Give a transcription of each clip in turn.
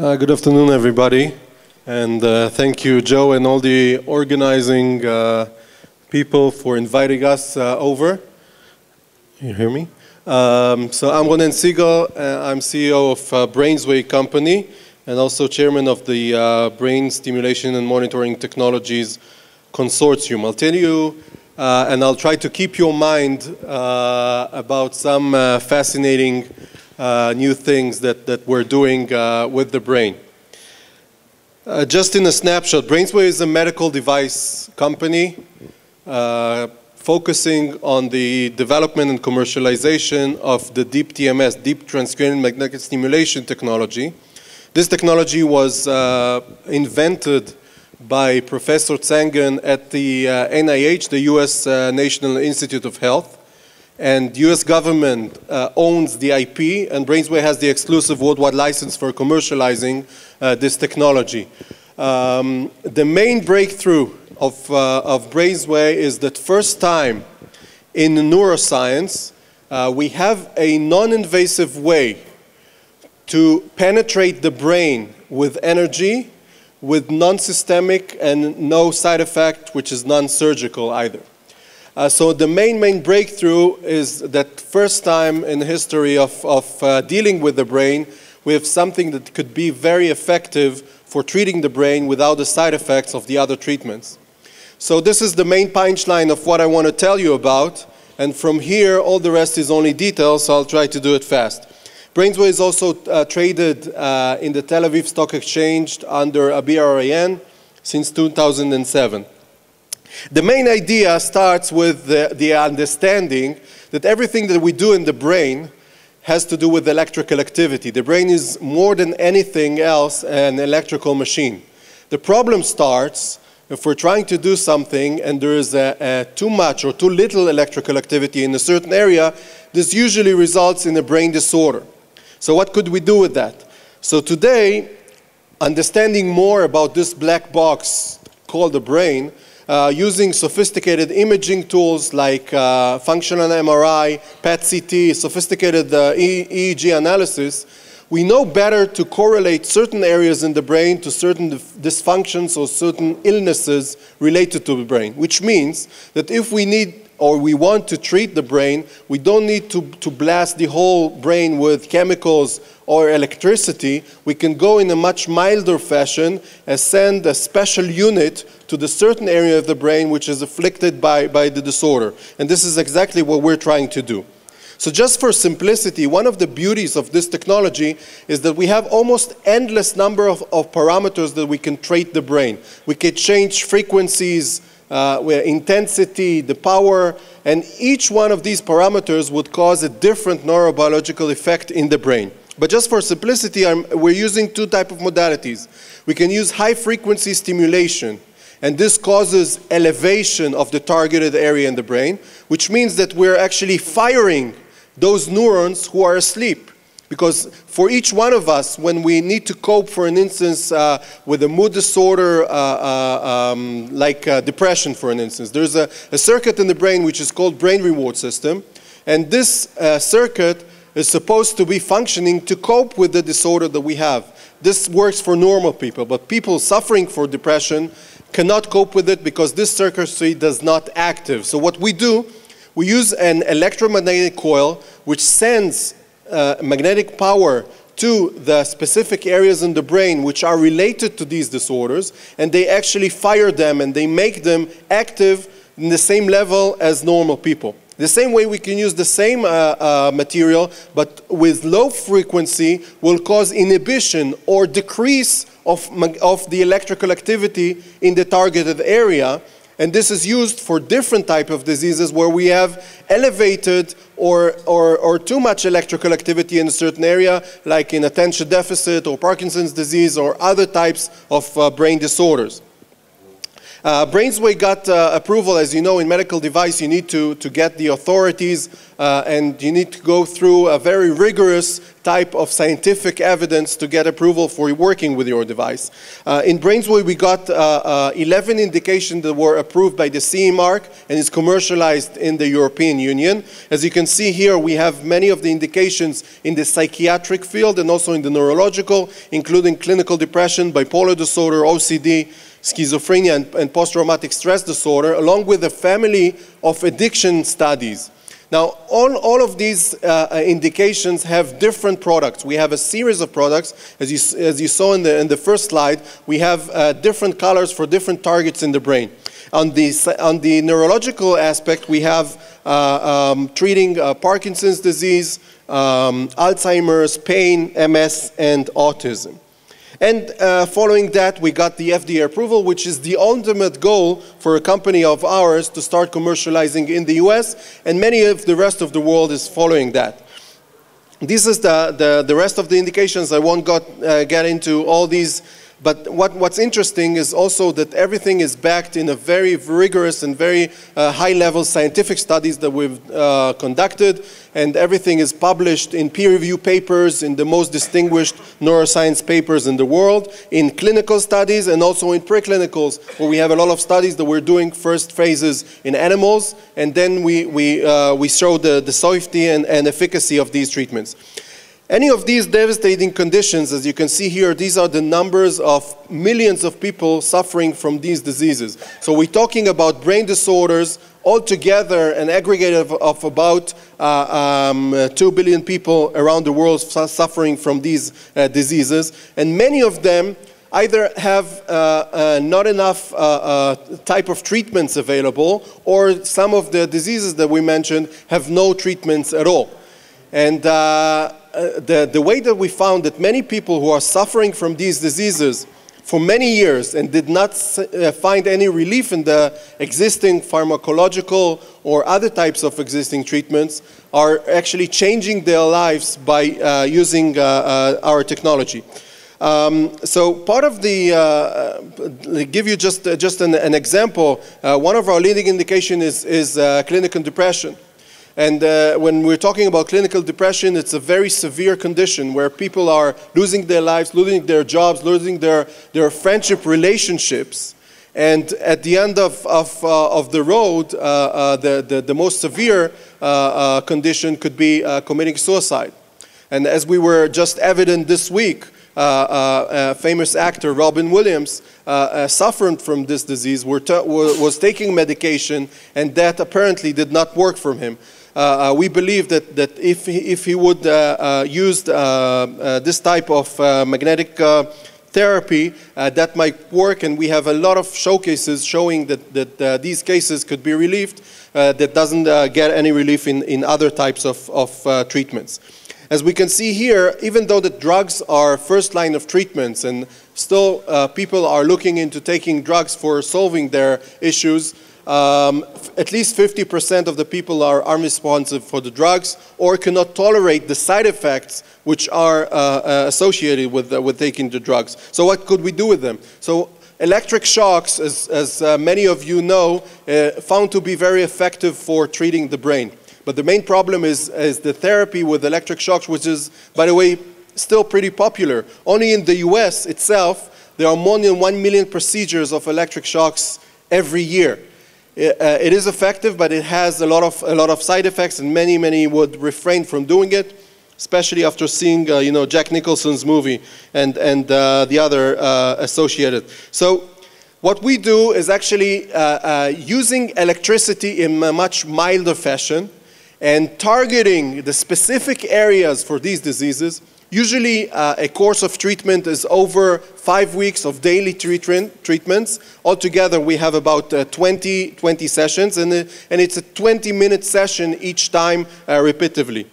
Uh, good afternoon, everybody. And uh, thank you, Joe, and all the organizing uh, people for inviting us uh, over. You hear me? Um, so I'm Ronen Segal. Uh, I'm CEO of uh, Brainsway Company and also chairman of the Brain Stimulation and Monitoring Technologies Consortium. I'll tell you, and I'll try to keep your mind about some fascinating new things that, that we're doing with the brain. Uh, just in a snapshot, Brainsway is a medical device company uh, focusing on the development and commercialization of the deep TMS, deep transcranial magnetic stimulation technology. This technology was uh, invented by Professor Zangen at the uh, NIH, the US uh, National Institute of Health. And US government uh, owns the IP and Brainsway has the exclusive worldwide license for commercializing uh, this technology. Um, the main breakthrough of, uh, of Brainsway is that first time in neuroscience, uh, we have a non-invasive way to penetrate the brain with energy with non-systemic and no side effect, which is non-surgical either. Uh, so the main, main breakthrough is that first time in the history of, of uh, dealing with the brain, we have something that could be very effective for treating the brain without the side effects of the other treatments. So this is the main punchline of what I want to tell you about. And from here, all the rest is only details, so I'll try to do it fast. Brainsway is also uh, traded uh, in the Tel Aviv Stock Exchange under a BRIN since 2007. The main idea starts with the, the understanding that everything that we do in the brain has to do with electrical activity. The brain is more than anything else an electrical machine. The problem starts if we're trying to do something and there is a, a too much or too little electrical activity in a certain area, this usually results in a brain disorder. So what could we do with that? So today, understanding more about this black box called the brain, uh, using sophisticated imaging tools like uh, functional MRI, PET-CT, sophisticated uh, EEG analysis, we know better to correlate certain areas in the brain to certain dysfunctions or certain illnesses related to the brain, which means that if we need or we want to treat the brain, we don't need to, to blast the whole brain with chemicals or electricity. We can go in a much milder fashion and send a special unit to the certain area of the brain which is afflicted by, by the disorder. And this is exactly what we're trying to do. So just for simplicity, one of the beauties of this technology is that we have almost endless number of, of parameters that we can treat the brain. We can change frequencies, uh, intensity, the power, and each one of these parameters would cause a different neurobiological effect in the brain. But just for simplicity, I'm, we're using two type of modalities. We can use high frequency stimulation, and this causes elevation of the targeted area in the brain, which means that we're actually firing those neurons who are asleep. Because for each one of us, when we need to cope, for an instance, uh, with a mood disorder uh, uh, um, like uh, depression, for an instance, there's a, a, circuit in the brain which is called brain reward system. And this uh, circuit is supposed to be functioning to cope with the disorder that we have. This works for normal people, but people suffering for depression cannot cope with it because this circuitry does not active. So what we do, we use an electromagnetic coil which sends uh, magnetic power to the specific areas in the brain which are related to these disorders, and they actually fire them and they make them active in the same level as normal people. The same way we can use the same uh, uh, material, but with low frequency will cause inhibition or decrease of, of the electrical activity in the targeted area. And this is used for different type of diseases where we have elevated or, or, or too much electrical activity in a certain area, like in attention deficit or Parkinson's disease or other types of uh, brain disorders. Uh, Brainsway got uh, approval, as you know, in medical device, you need to, to get the authorities uh, and you need to go through a very rigorous type of scientific evidence to get approval for working with your device. Uh, in BrainsWay, we got uh, uh, 11 indications that were approved by the CE mark and is commercialized in the European Union. As you can see here, we have many of the indications in the psychiatric field and also in the neurological, including clinical depression, bipolar disorder, OCD, schizophrenia, and, and post-traumatic stress disorder, along with a family of addiction studies. Now, all, all of these uh, uh, indications have different products. We have a series of products. As you, as you saw in the, in the first slide, we have uh, different colors for different targets in the brain. On the, on the neurological aspect, we have uh, um, treating uh, Parkinson's disease, um, Alzheimer's, pain, MS, and autism. And uh, following that, we got the FDA approval, which is the ultimate goal for a company of ours to start commercializing in the US, and many of the rest of the world is following that. This is the, the, the rest of the indications. I won't got, uh, get into all these but what, what's interesting is also that everything is backed in a very rigorous and very uh, high-level scientific studies that we've uh, conducted, and everything is published in peer-reviewed papers in the most distinguished neuroscience papers in the world, in clinical studies and also in preclinicals, where we have a lot of studies that we're doing first phases in animals, and then we, we, uh, we show the, the safety and, and efficacy of these treatments. Any of these devastating conditions, as you can see here, these are the numbers of millions of people suffering from these diseases. So we're talking about brain disorders altogether, an aggregate of, of about uh, um, 2 billion people around the world suffering from these uh, diseases. And many of them either have uh, uh, not enough uh, uh type of treatments available, or some of the diseases that we mentioned have no treatments at all. And uh, uh, the, the way that we found that many people who are suffering from these diseases for many years and did not uh, find any relief in the existing pharmacological or other types of existing treatments are actually changing their lives by uh, using uh, uh our technology. Um, so part of the, uh, give you just, just an, an example, one of our leading indication is, is clinical depression. And uh, when we're talking about clinical depression, it's a very severe condition where people are losing their lives, losing their jobs, losing their, their friendship relationships. And at the end of, of, uh, of the road, uh, uh the, the, the, most severe uh, uh, condition could be committing suicide. And as we were just evident this week, famous actor Robin Williams suffered from this disease, was taking medication, and that apparently did not work for him. Uh, uh, we believe that, that if, he, if he would uh, use this type of magnetic therapy uh, that might work and we have a lot of showcases showing that, that uh, these cases could be relieved uh, that doesn't get any relief in, in other types of, of treatments. As we can see here, even though the drugs are first line of treatments and still people are looking into taking drugs for solving their issues, um, at least 50% of the people are unresponsive for the drugs or cannot tolerate the side effects which are uh, uh, associated with, uh, with taking the drugs. So what could we do with them? So electric shocks, as, as uh, many of you know, uh, found to be very effective for treating the brain. But the main problem is, is the therapy with electric shocks, which is, by the way, still pretty popular. Only in the US itself, there are more than 1 million procedures of electric shocks every year. Uh, it is effective, but it has a lot of a lot of side effects, and many many would refrain from doing it, especially after seeing uh, you know Jack Nicholson's movie and and uh, the other uh, associated. So. What we do is actually uh, using electricity in a much milder fashion and targeting the specific areas for these diseases Usually, uh, a course of treatment is over five weeks of daily treatment, treatments. Altogether, we have about uh, 20, 20 sessions, and, uh, and it's a 20 minute session each time uh, repetitively.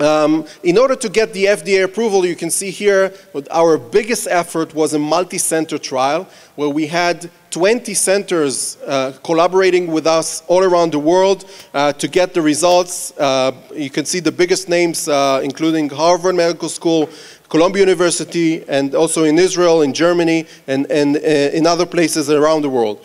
Um, in order to get the FDA approval, you can see here our biggest effort was a multi-center trial where we had 20 centers uh, collaborating with us all around the world uh, to get the results. Uh, you can see the biggest names, uh, including Harvard Medical School, Columbia University, and also in Israel, in Germany, and, and uh, in other places around the world.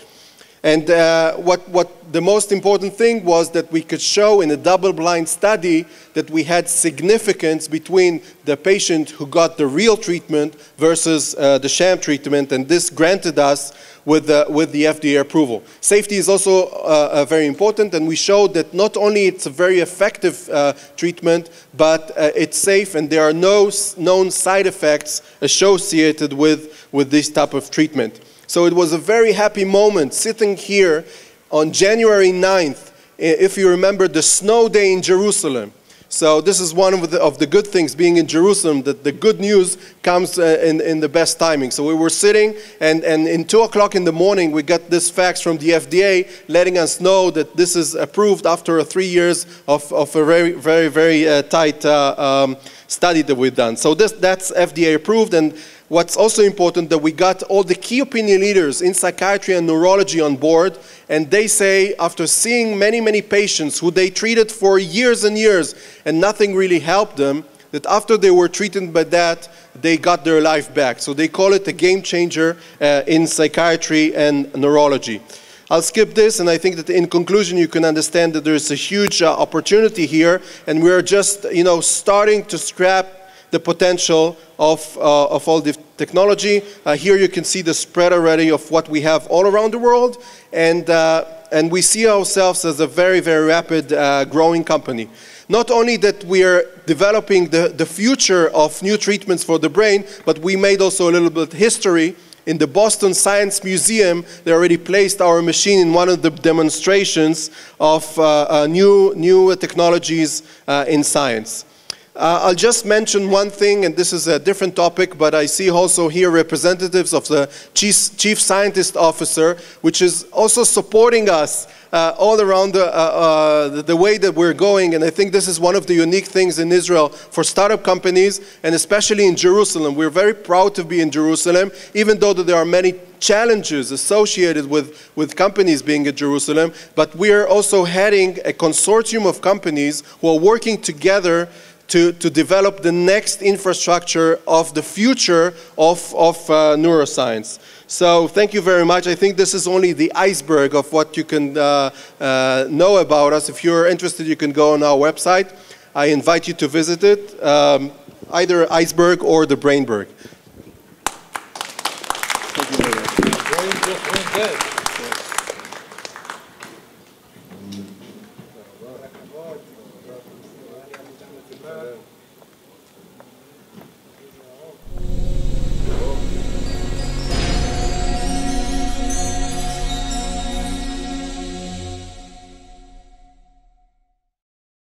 And uh, what, what the most important thing was that we could show in a double-blind study that we had significance between the patient who got the real treatment versus uh, the sham treatment, and this granted us with the, with the FDA approval. Safety is also uh, uh, very important, and we showed that not only it's a very effective uh, treatment, but uh, it's safe, and there are no known side effects associated with, with this type of treatment. So it was a very happy moment sitting here on January 9th, if you remember the snow day in Jerusalem. So this is one of the, of the good things being in Jerusalem, that the good news comes uh, in, in the best timing. So we were sitting, and, and in 2 o'clock in the morning, we got this fax from the FDA letting us know that this is approved after three years of, of a very, very, very uh, tight uh, um, study that we've done. So this, that's FDA approved, and What's also important that we got all the key opinion leaders in psychiatry and neurology on board, and they say after seeing many, many patients who they treated for years and years and nothing really helped them, that after they were treated by that, they got their life back. So they call it a game changer uh, in psychiatry and neurology. I'll skip this, and I think that in conclusion, you can understand that there is a huge uh, opportunity here, and we're just, you know, starting to scrap the potential of, uh, of all the technology. Uh, here you can see the spread already of what we have all around the world, and, uh, and we see ourselves as a very, very rapid uh, growing company. Not only that we are developing the, the future of new treatments for the brain, but we made also a little bit history in the Boston Science Museum, they already placed our machine in one of the demonstrations of uh, uh, new, new technologies uh, in science. Uh, I'll just mention one thing, and this is a different topic, but I see also here representatives of the Chief, Chief Scientist Officer, which is also supporting us uh, all around the, uh, uh the way that we're going. And I think this is one of the unique things in Israel for startup companies, and especially in Jerusalem. We're very proud to be in Jerusalem, even though there are many challenges associated with, with companies being in Jerusalem, but we are also heading a consortium of companies who are working together to, to develop the next infrastructure of the future of, of uh, neuroscience. So thank you very much. I think this is only the iceberg of what you can uh, uh, know about us. If you're interested, you can go on our website. I invite you to visit it, um, either iceberg or the brainberg. Thank you very much.